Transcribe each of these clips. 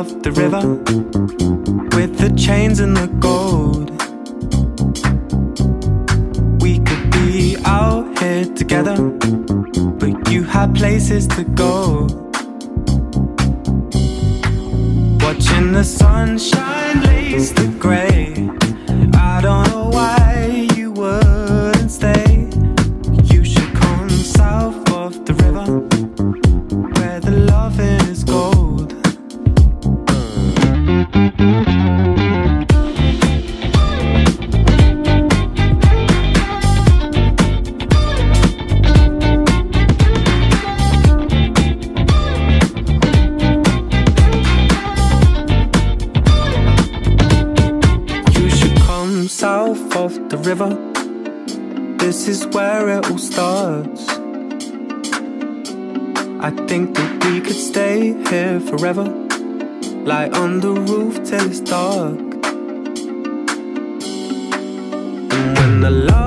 of the river With the chains and the gold. We could be out here together But you had places to go. Watching the sunshine lace the grey south of the river. This is where it all starts. I think that we could stay here forever. Lie on the roof till it's dark. And when the light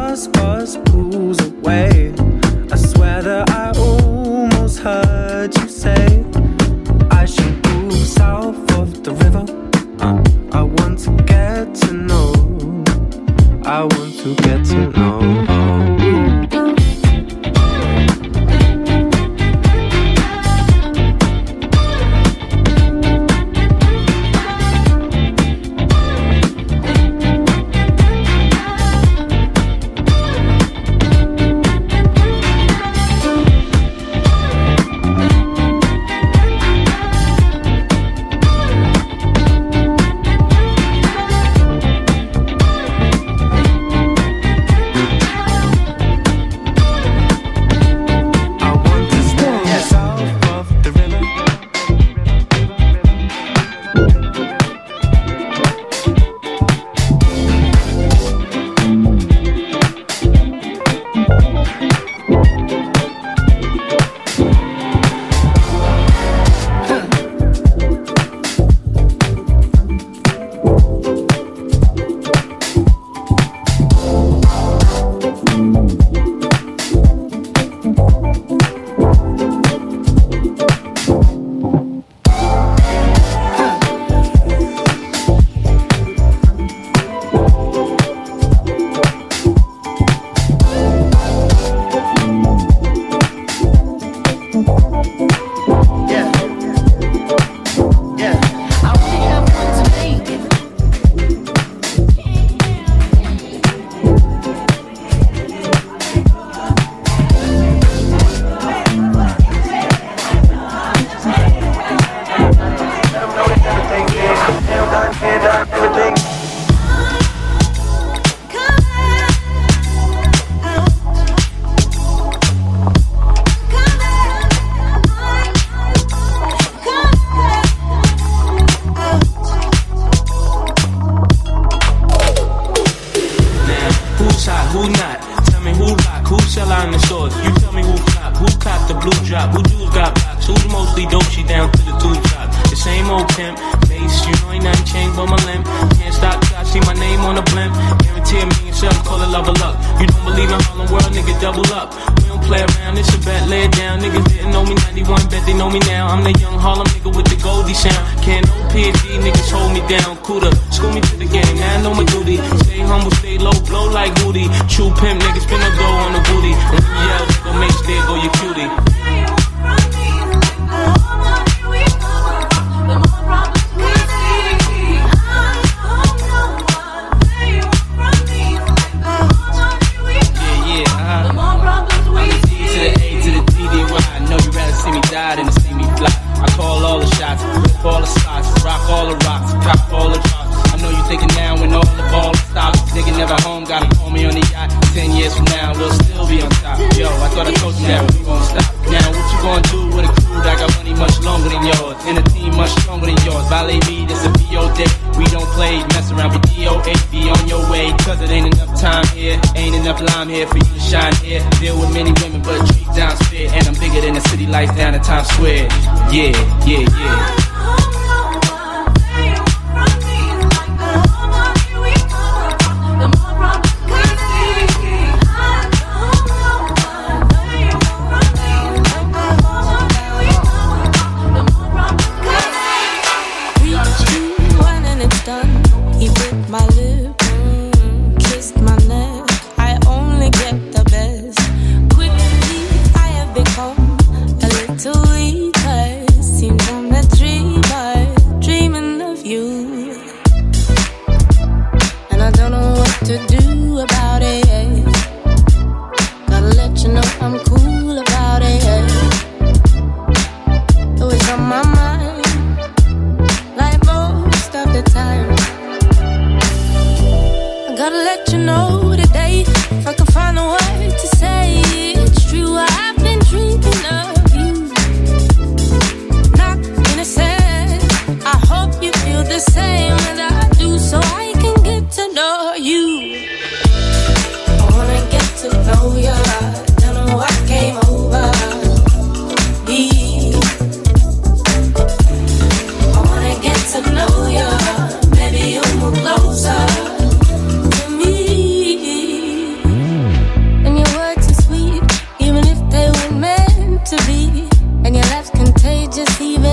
just leave it.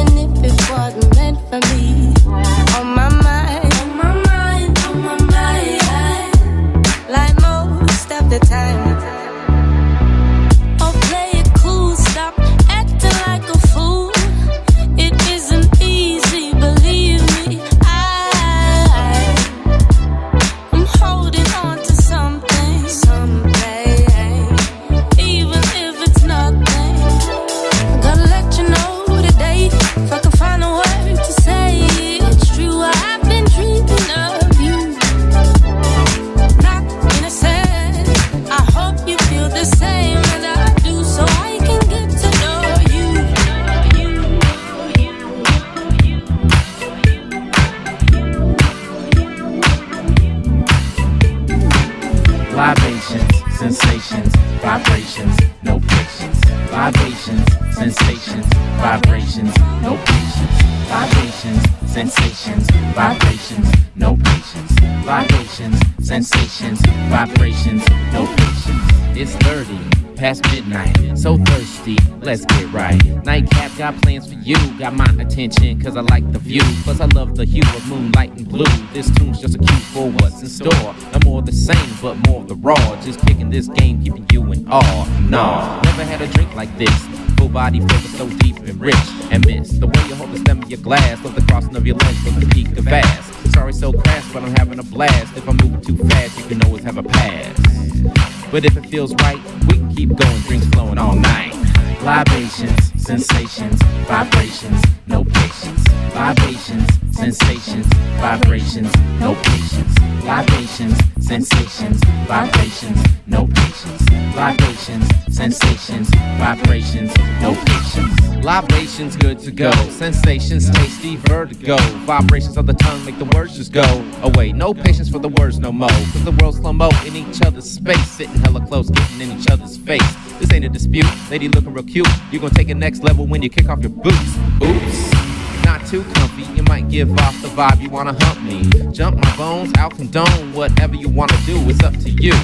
Libations, sensations, vibrations, no patience. It's 30 past midnight, so thirsty, let's get right. Nightcap got plans for you, got my attention, cause I like the view. Plus, I love the hue of moonlight and blue. This tune's just a cue for what's in store. No more the same, but more the raw. Just kicking this game, keeping you in awe. Nah, never had a drink like this. Full body flavor so deep and rich and miss the way you hold the stem of your glass, love the crossing of your legs from the peak of ass. Sorry, so crass, but I'm having a blast. If I'm moving too fast, you can always have a pass. But if it feels right, we can keep going, drinks flowing all night. Libations, sensations, vibrations, no patience. Libations, sensations, vibrations, no patience. Libations, sensations, vibrations, no patience. Libations, sensations, vibrations, no patience. Libations good to go. Sensations tasty, vertigo. Vibrations of the tongue make the words just go away. No patience for the words no more. Cause the world's slow mo in each other's space. Sitting hella close, getting in each other's face. This ain't a dispute. Lady looking real cute. You gonna take it next level when you kick off your boots. Oops. Not too comfy, you might give off the vibe you wanna hump me. Jump my bones, I'll condone whatever you wanna do, it's up to you.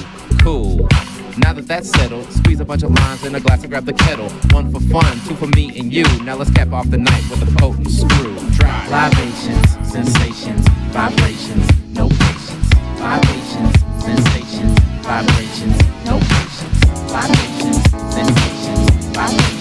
Cool. Now that that's settled, squeeze a bunch of limes in a glass and grab the kettle. One for fun, two for me and you. Now let's cap off the night with a potent screw. Try libations, sensations, vibrations, no patience. Libations, sensations, vibrations, no patience. Libations, sensations, vibrations,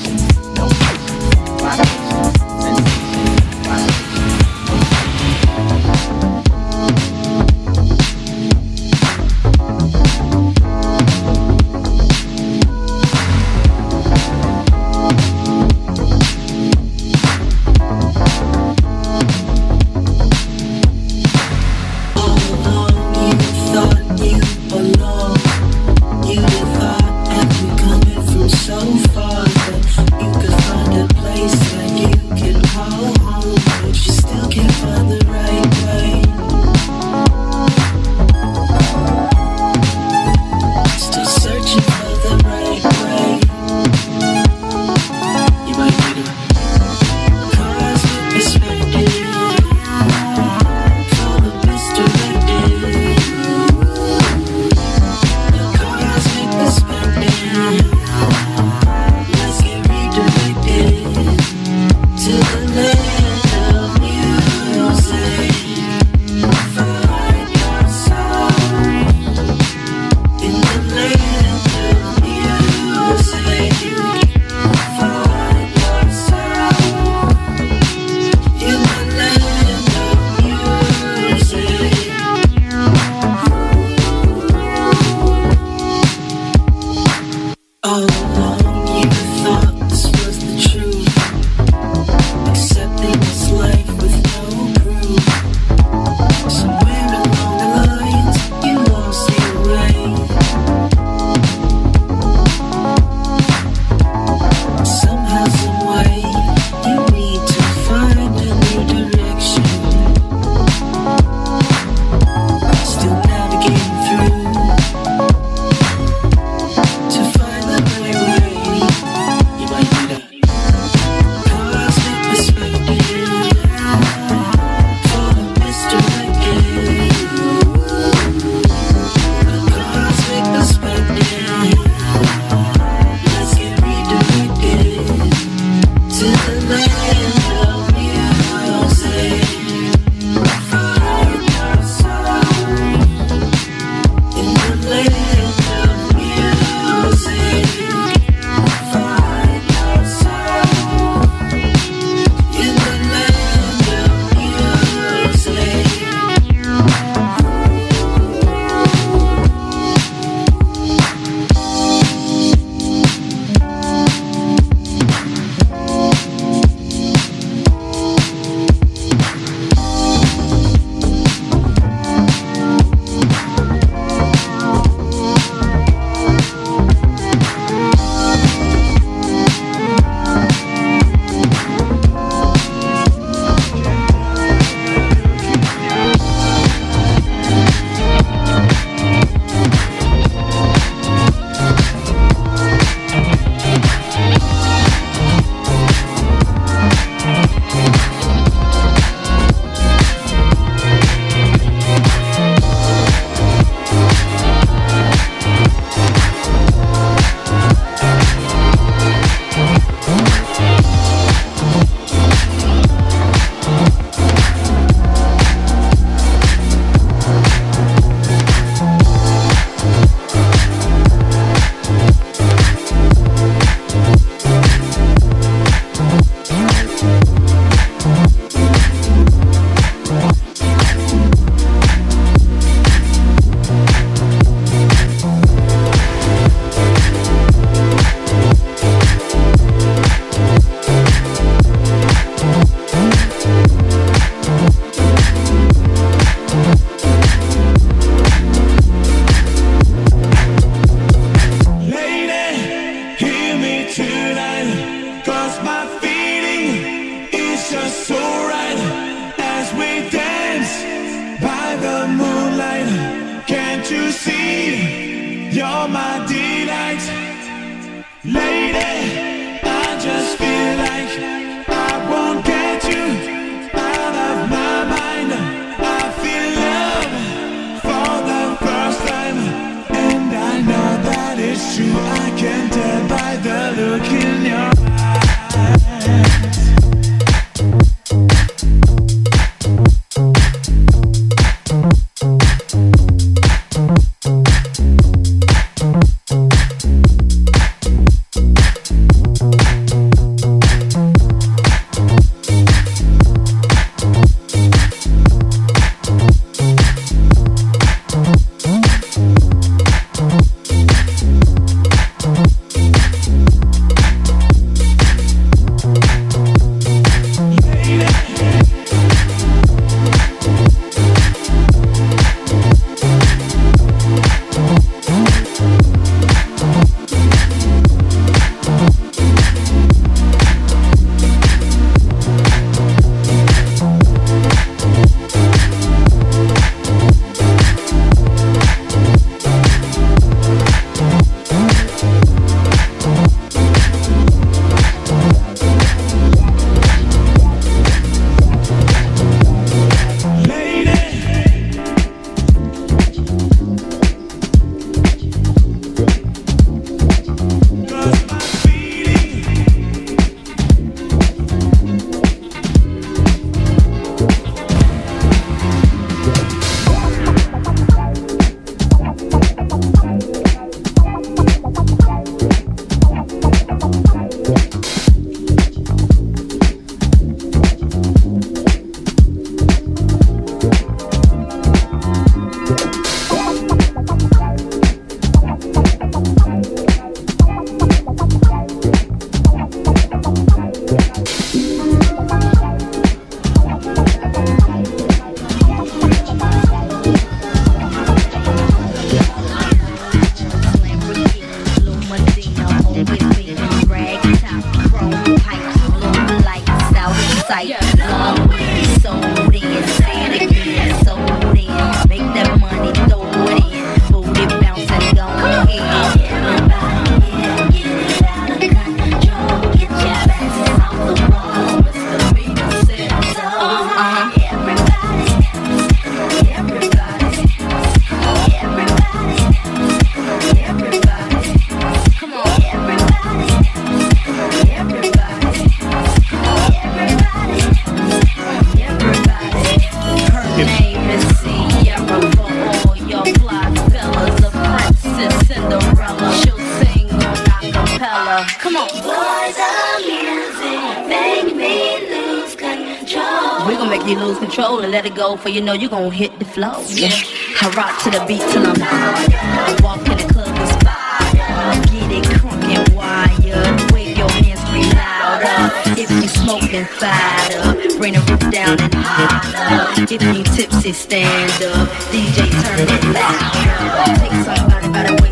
let it go, for you know you gonna hit the flow. Yeah. I rock to the beat till I'm high. Walk in the club with fire. Get it crunk and wired. Wave your hands, scream louder. If you smoking, fired up. Bring the roof down and holler. If you tipsy, stand up. DJ, turn it louder. Take somebody by the waist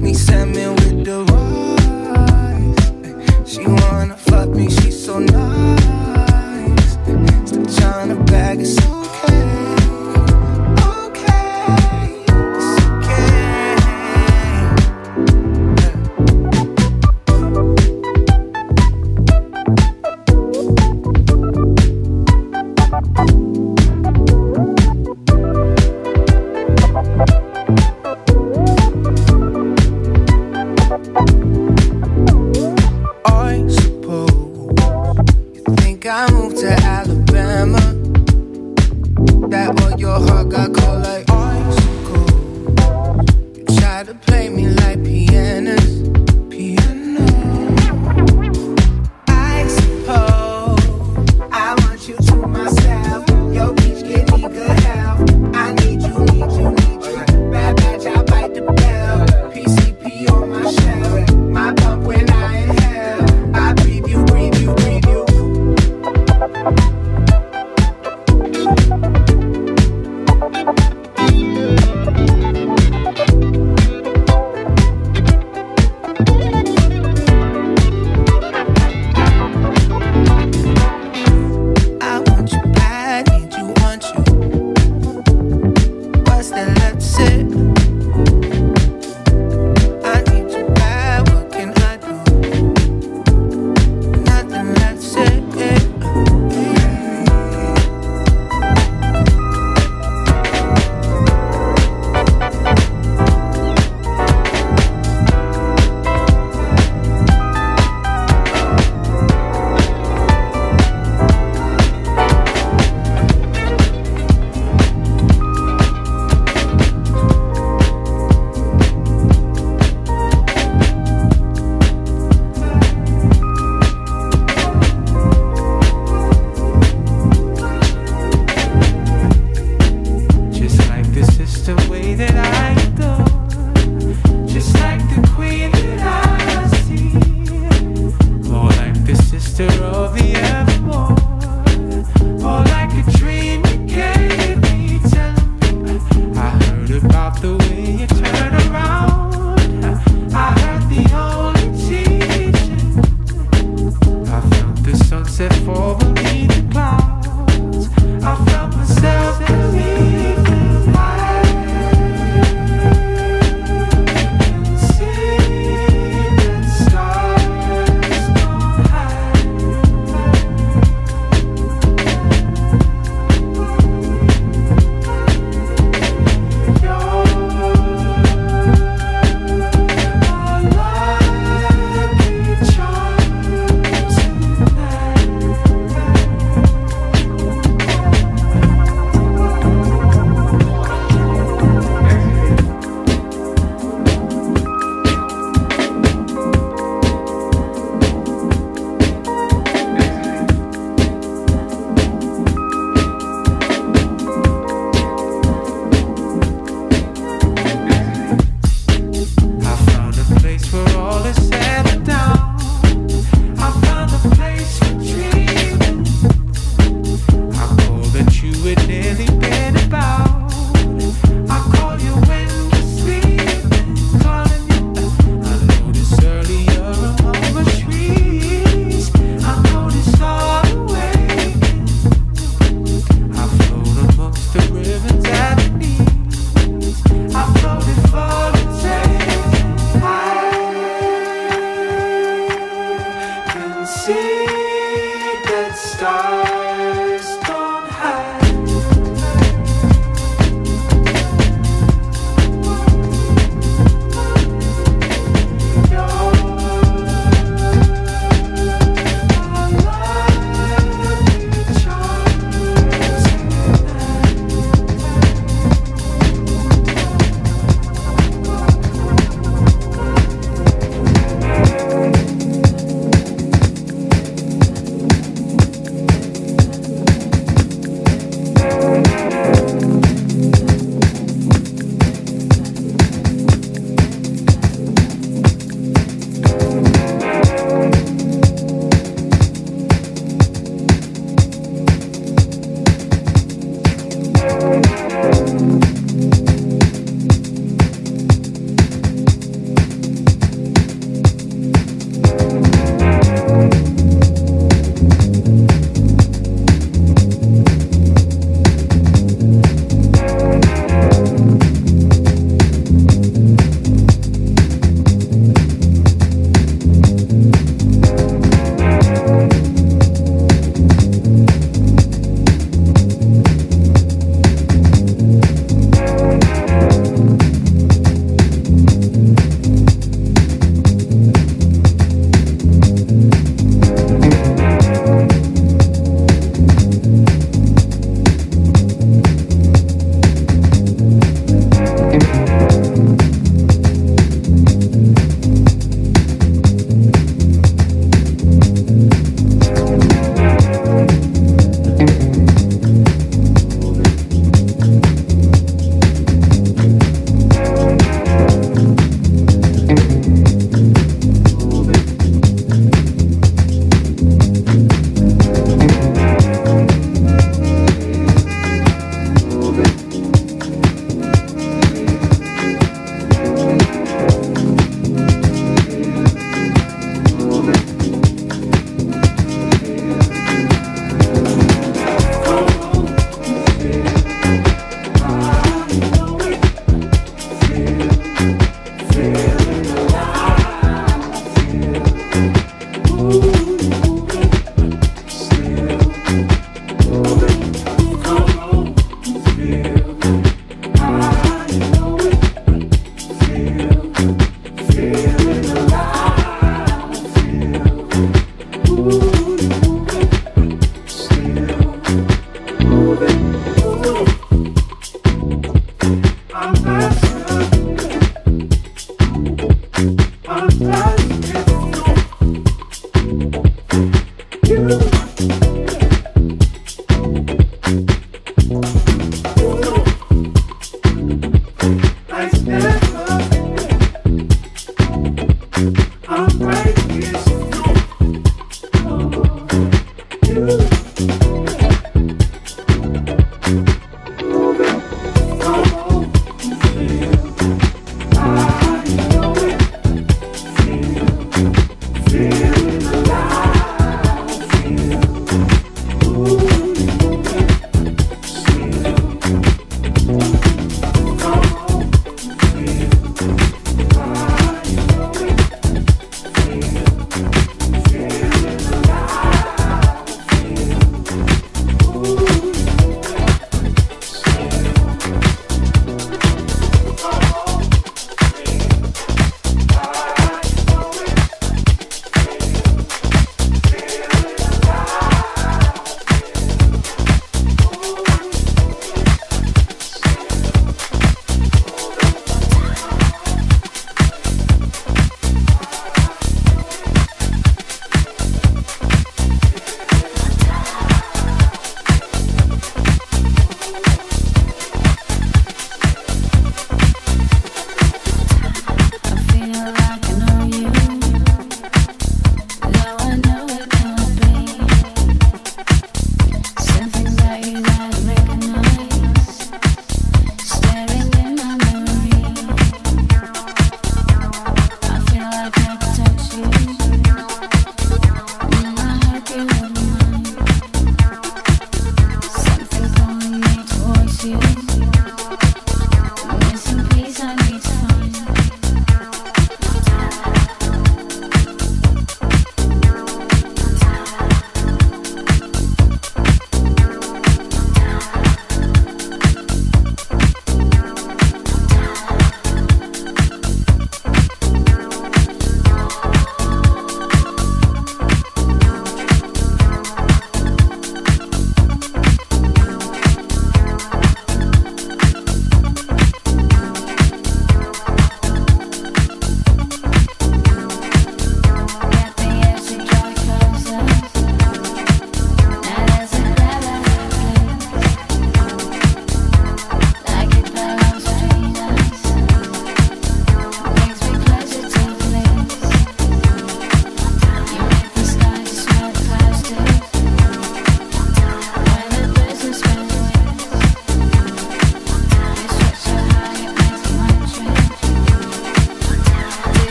me, send me with the rise. She wanna fuck me, she's so nice. Still trying to bag us up.